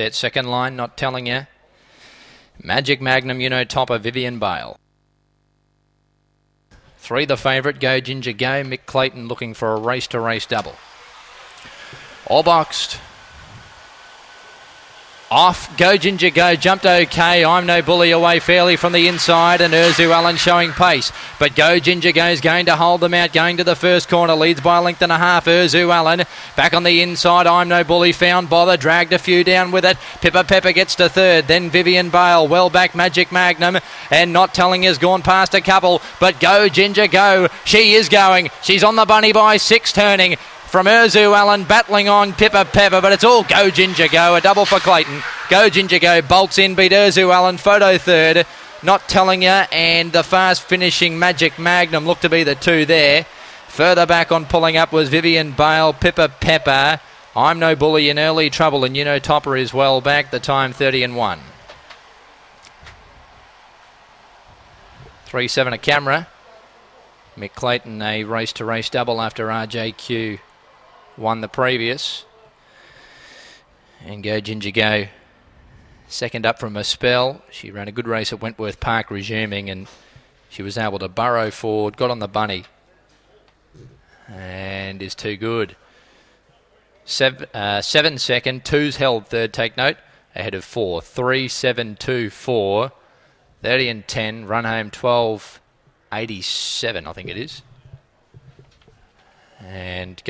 That second line, not telling you. Magic Magnum, you know, topper Vivian Bale. Three the favourite, Go Ginger Go. Mick Clayton looking for a race to race double. All boxed. Off, go Ginger Go, jumped okay. I'm no bully away fairly from the inside, and Urzu Allen showing pace. But Go Ginger Go is going to hold them out, going to the first corner, leads by a length and a half. Urzu Allen back on the inside. I'm no bully, found bother, dragged a few down with it. Pippa Pepper gets to third, then Vivian Bale, well back Magic Magnum, and not telling has gone past a couple. But Go Ginger Go, she is going. She's on the bunny by six turning from Urzu Allen battling on Pippa Pepper, but it's all Go Ginger Go, a double for Clayton. Go Ginger Go bolts in, beat Urzu Allen, photo third. Not telling you, and the fast finishing Magic Magnum looked to be the two there. Further back on pulling up was Vivian Bale, Pippa Pepper. I'm no bully in early trouble, and you know Topper is well back. The time 30 and 1. 3 7 a camera. Mick Clayton, a race to race double after RJQ won the previous. And Go Ginger Go second up from a spell. She ran a good race at Wentworth Park resuming and she was able to burrow forward, got on the bunny and is too good. Seven, uh, seven second, two's held third, take note, ahead of four. Three, seven, two, four. 30 and 10, run home 12, 87, I think it is. And go.